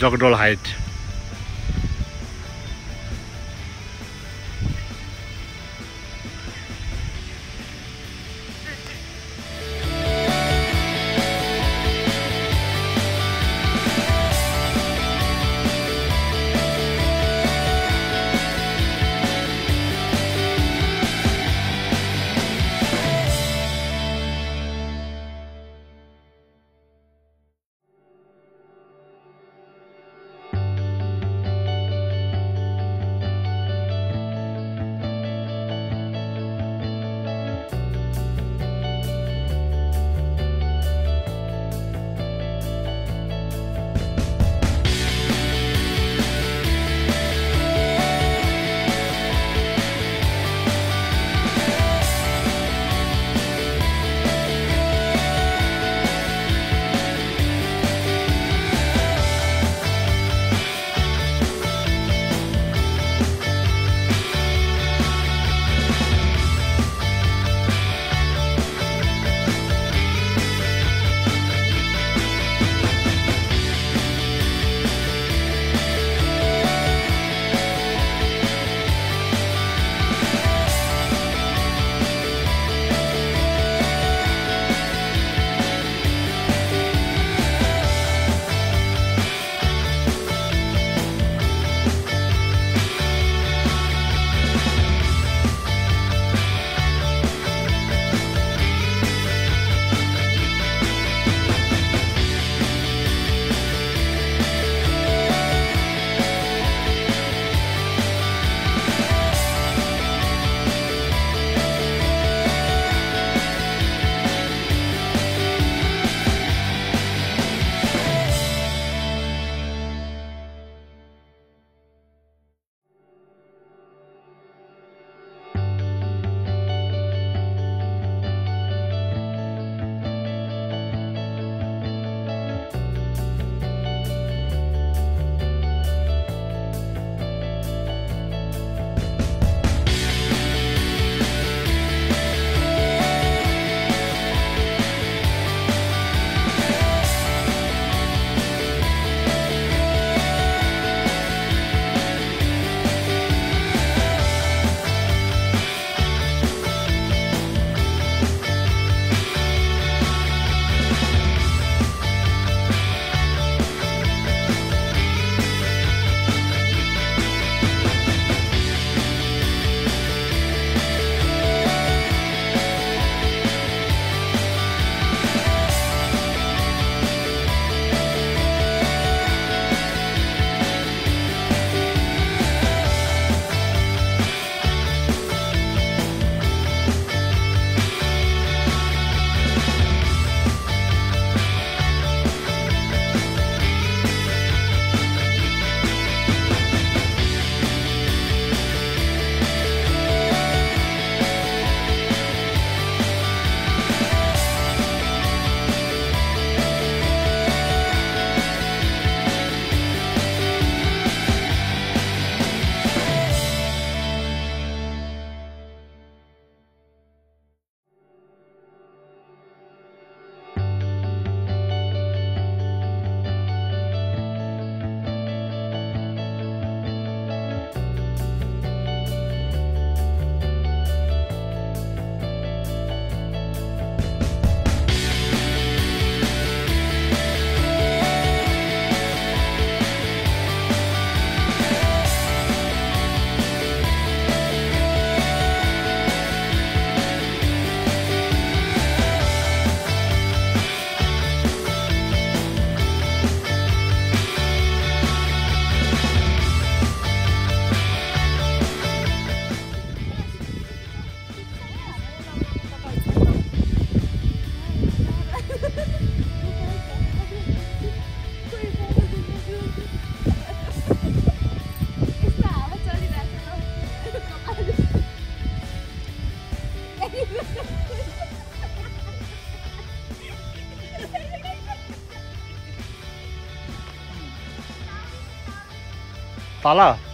জগডল height 咋了。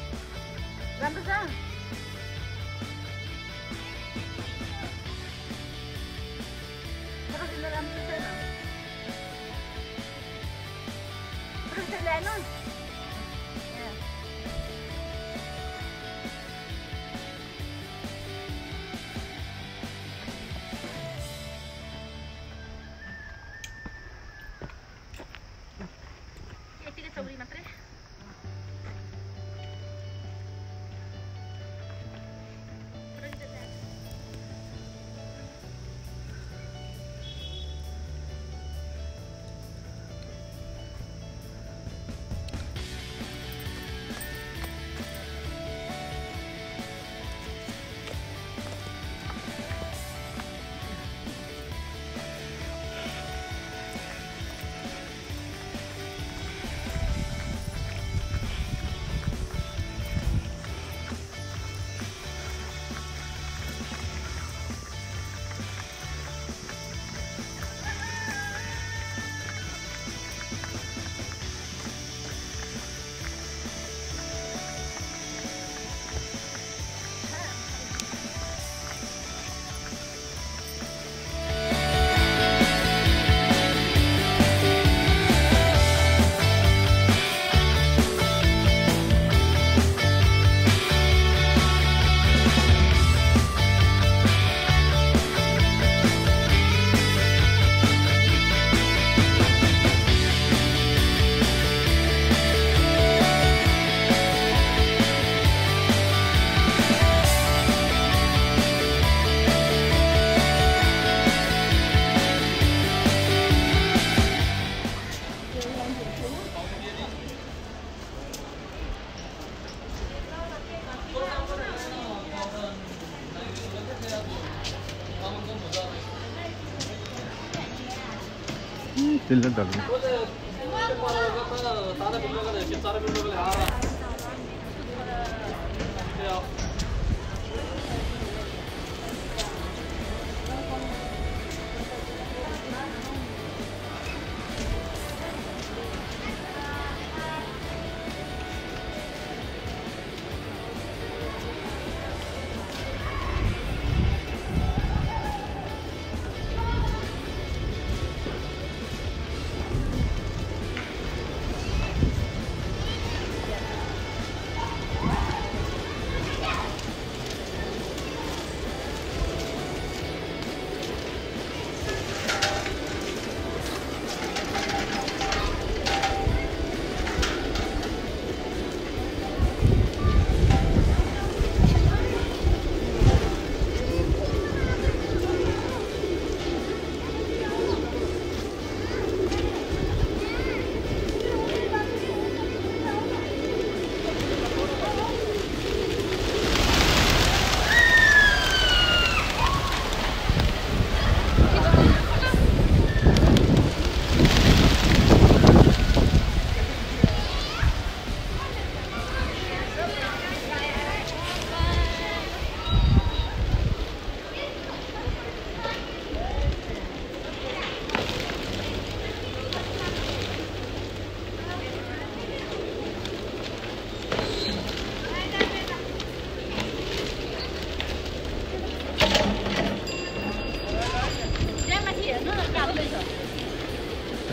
Dale.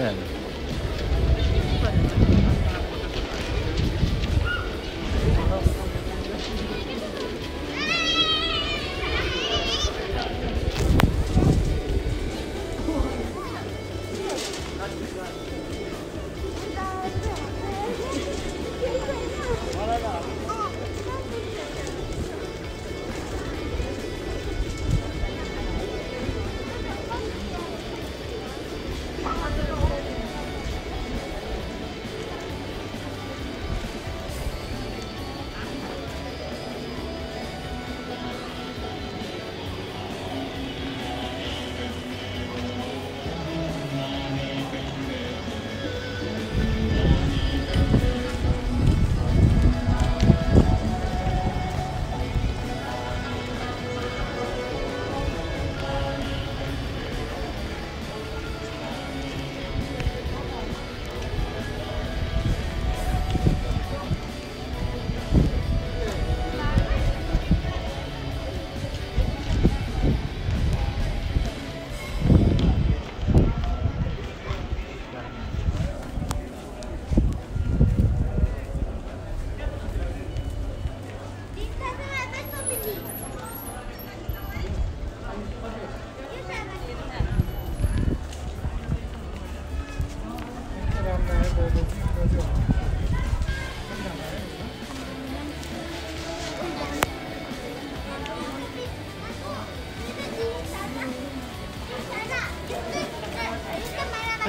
10.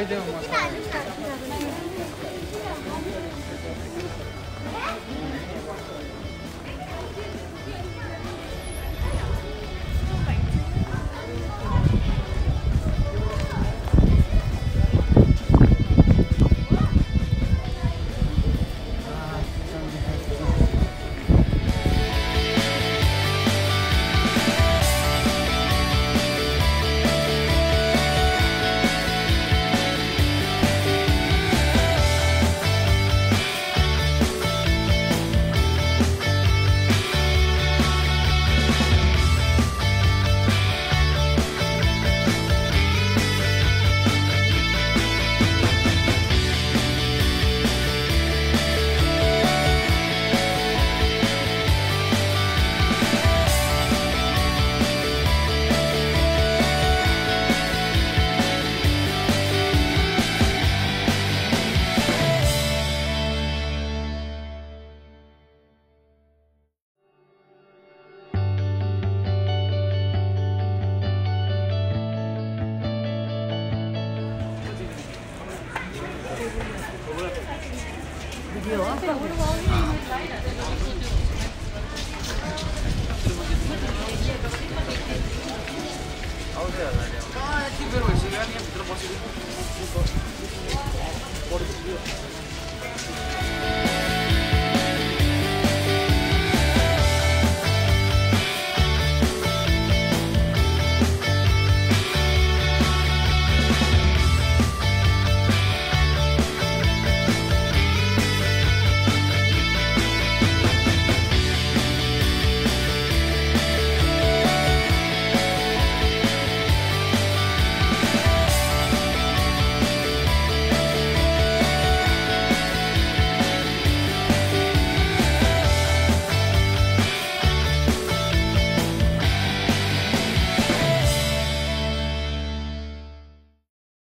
自己买